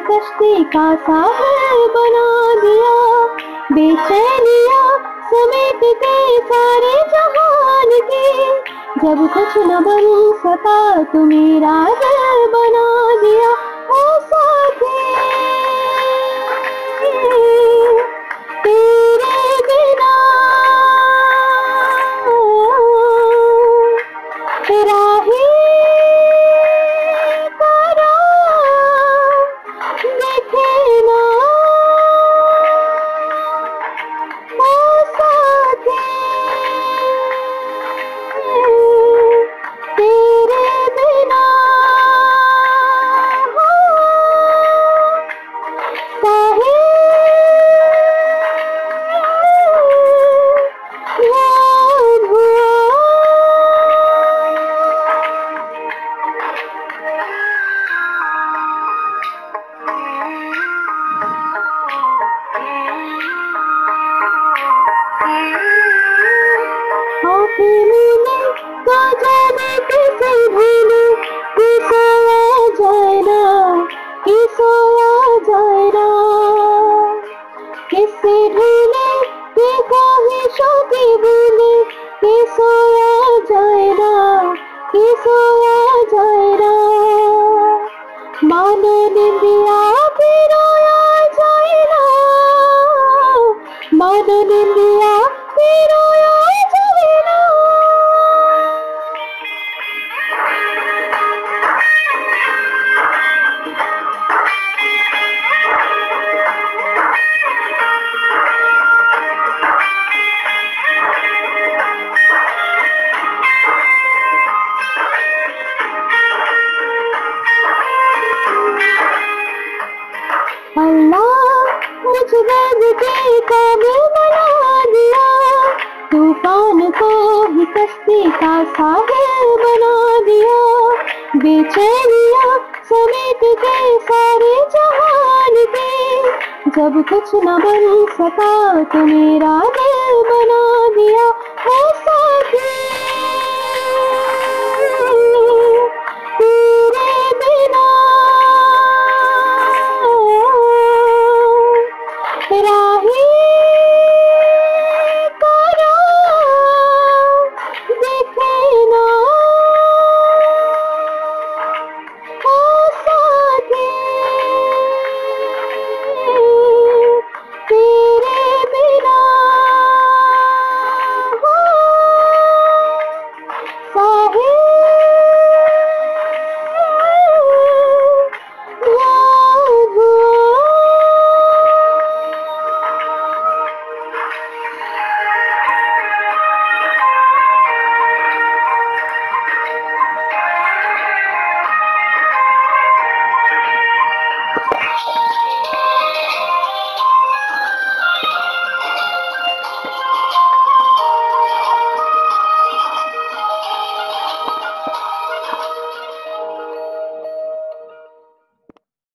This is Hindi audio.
का सागर बना दिया, बेचैनिया समेट के सारे जहान के। जब कुछ न बन सका तो मेरा घर बना दिया, ओ साथी। तेरे बिना राही करा ঢুলে কে কহে সখী বলে কে সোয়া যায় না কে সোয়া যায় না। মাননে দিয়া ফেরা যায় না মাননে দিয়া अल्लाह मुझ दर्द के काबिल बना दिया। तूफ़ान को भी कश्ती का साहिल बना दिया। बेचैनिया समेट के सारे जहान के जब कुछ न बन सका तो मेरा दिल बना दिया।